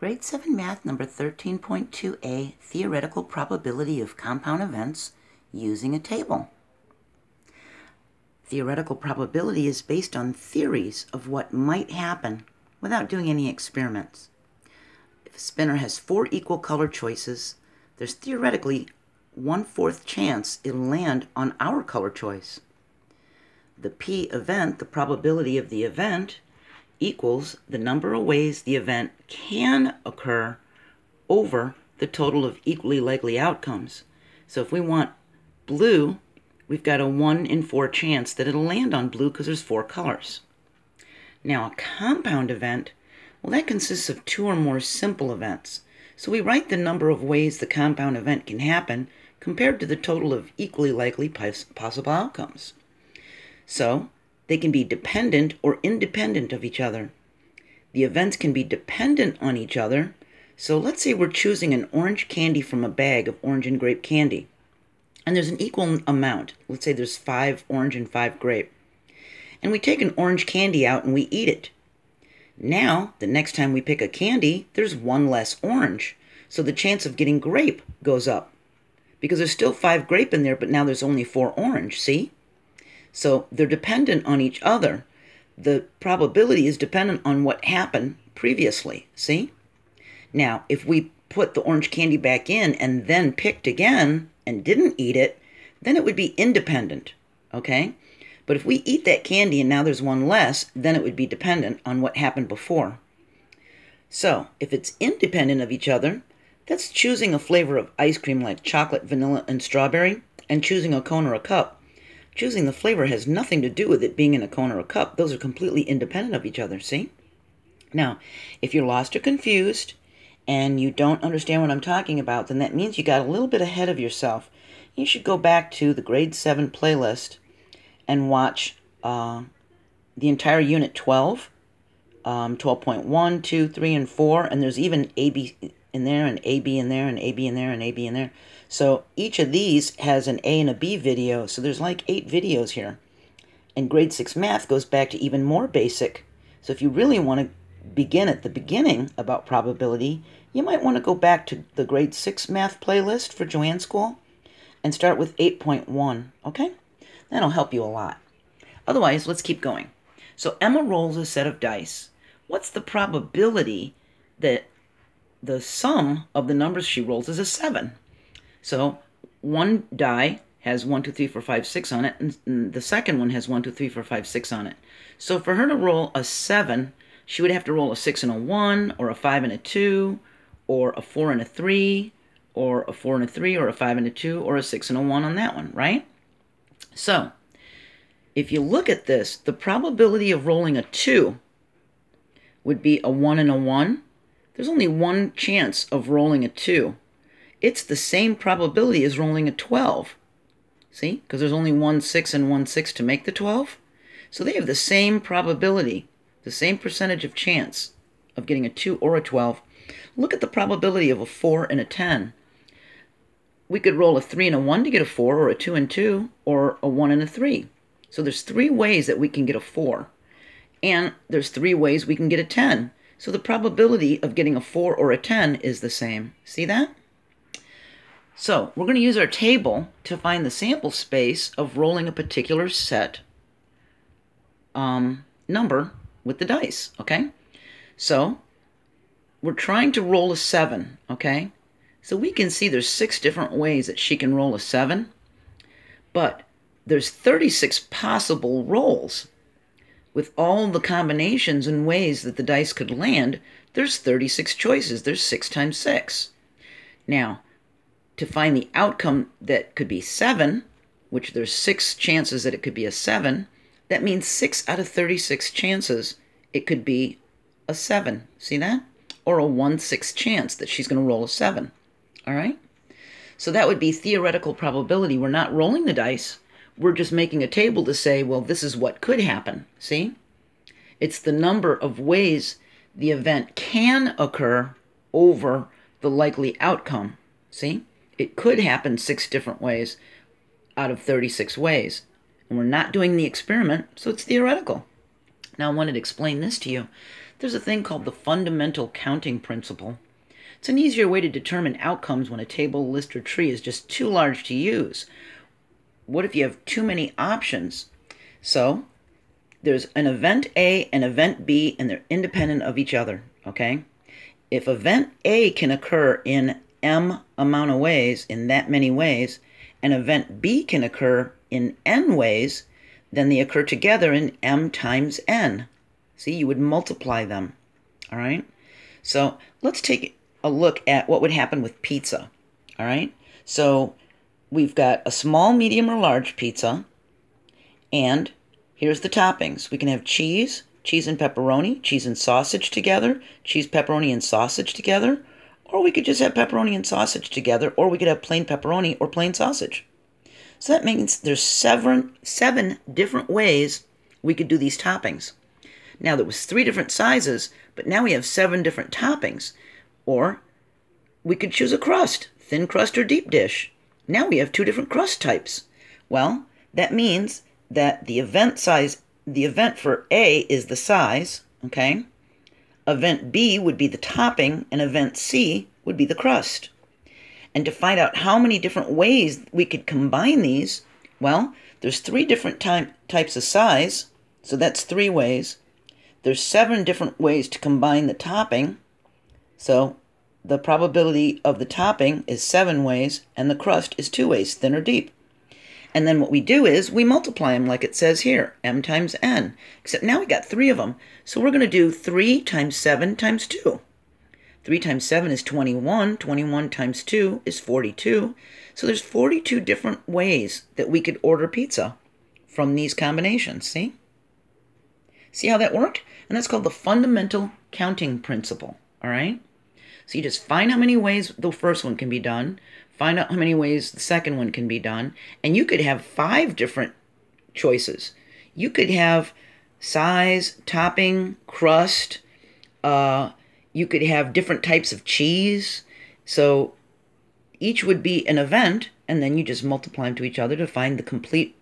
Grade 7 Math number 13.2a, Theoretical Probability of Compound Events Using a Table. Theoretical probability is based on theories of what might happen without doing any experiments. If a spinner has four equal color choices, there's theoretically one-fourth chance it'll land on our color choice. The P event, the probability of the event, equals the number of ways the event can occur over the total of equally likely outcomes. So if we want blue, we've got a 1 in 4 chance that it'll land on blue because there's four colors. Now a compound event, well that consists of two or more simple events. So we write the number of ways the compound event can happen compared to the total of equally likely possible outcomes. So they can be dependent or independent of each other. The events can be dependent on each other. So let's say we're choosing an orange candy from a bag of orange and grape candy. And there's an equal amount. Let's say there's five orange and five grape. And we take an orange candy out and we eat it. Now, the next time we pick a candy, there's one less orange. So the chance of getting grape goes up. Because there's still five grape in there, but now there's only four orange, see? So they're dependent on each other. The probability is dependent on what happened previously. See? Now, if we put the orange candy back in and then picked again and didn't eat it, then it would be independent. Okay? But if we eat that candy and now there's one less, then it would be dependent on what happened before. So, if it's independent of each other, that's choosing a flavor of ice cream like chocolate, vanilla, and strawberry, and choosing a cone or a cup. Choosing the flavor has nothing to do with it being in a cone or a cup. Those are completely independent of each other, see? Now, if you're lost or confused and you don't understand what I'm talking about, then that means you got a little bit ahead of yourself. You should go back to the grade 7 playlist and watch uh, the entire unit 12, um, 12.1, 2, 3, and 4, and there's even AB in there, and AB in there, and AB in there, and AB in there. So each of these has an A and a B video, so there's like eight videos here. And grade 6 math goes back to even more basic. So if you really want to begin at the beginning about probability, you might want to go back to the grade 6 math playlist for JoAnn's School and start with 8.1, okay? That'll help you a lot. Otherwise, let's keep going. So Emma rolls a set of dice. What's the probability that the sum of the numbers she rolls is a 7? So one die has 1, 2, 3, 4, 5, 6 on it, and the second one has 1, 2, 3, 4, 5, 6 on it. So for her to roll a 7, she would have to roll a 6 and a 1, or a 5 and a 2, or a 4 and a 3, or a 4 and a 3, or a 5 and a 2, or a 6 and a 1 on that one, right? So, if you look at this, the probability of rolling a 2 would be a 1 and a 1. There's only one chance of rolling a 2 it's the same probability as rolling a 12. See? Because there's only one 6 and one 6 to make the 12. So they have the same probability, the same percentage of chance of getting a 2 or a 12. Look at the probability of a 4 and a 10. We could roll a 3 and a 1 to get a 4, or a 2 and 2, or a 1 and a 3. So there's three ways that we can get a 4. And there's three ways we can get a 10. So the probability of getting a 4 or a 10 is the same. See that? So we're going to use our table to find the sample space of rolling a particular set um, number with the dice, okay? So we're trying to roll a 7, okay? So we can see there's six different ways that she can roll a 7, but there's 36 possible rolls. With all the combinations and ways that the dice could land, there's 36 choices. There's 6 times 6. Now, to find the outcome that could be 7, which there's 6 chances that it could be a 7, that means 6 out of 36 chances it could be a 7. See that? Or a 1 6 chance that she's going to roll a 7. All right? So that would be theoretical probability. We're not rolling the dice. We're just making a table to say, well, this is what could happen. See? It's the number of ways the event can occur over the likely outcome. See? It could happen six different ways out of 36 ways. And we're not doing the experiment, so it's theoretical. Now, I wanted to explain this to you. there's a thing called the fundamental counting principle. It's an easier way to determine outcomes when a table, list, or tree is just too large to use. What if you have too many options? So, there's an event A and event B, and they're independent of each other, okay? If event A can occur in M amount of ways, in that many ways, and event B can occur in N ways, then they occur together in M times N. See, you would multiply them, all right? So let's take a look at what would happen with pizza, all right? So we've got a small, medium, or large pizza, and here's the toppings. We can have cheese, cheese and pepperoni, cheese and sausage together, cheese, pepperoni, and sausage together, or we could just have pepperoni and sausage together, or we could have plain pepperoni or plain sausage. So that means there's seven, seven different ways we could do these toppings. Now there was three different sizes, but now we have seven different toppings. Or we could choose a crust, thin crust or deep dish. Now we have two different crust types. Well, that means that the event size, the event for A is the size, okay? Event B would be the topping, and event C would be the crust. And to find out how many different ways we could combine these, well, there's three different ty- types of size, so that's three ways. There's seven different ways to combine the topping, so the probability of the topping is seven ways, and the crust is two ways, thin or deep. And then what we do is we multiply them like it says here, m times n. Except now we got three of them. So we're going to do 3 times 7 times 2. 3 times 7 is 21. 21 times 2 is 42. So there's 42 different ways that we could order pizza from these combinations, see? See how that worked? And that's called the fundamental counting principle, all right? So you just find how many ways the first one can be done, find out how many ways the second one can be done, and you could have five different choices. You could have size, topping, crust. Uh, you could have different types of cheese. So each would be an event, and then you just multiply them to each other to find the complete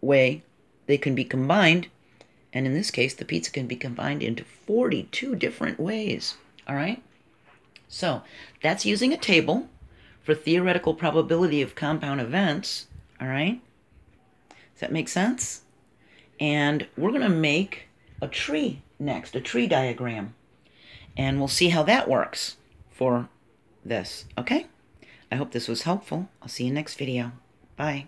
way they can be combined. And in this case, the pizza can be combined into 42 different ways. All right? So that's using a table for theoretical probability of compound events, all right? Does that make sense? And we're going to make a tree next, a tree diagram. And we'll see how that works for this, okay? I hope this was helpful. I'll see you next video. Bye.